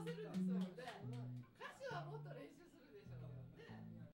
わせるんです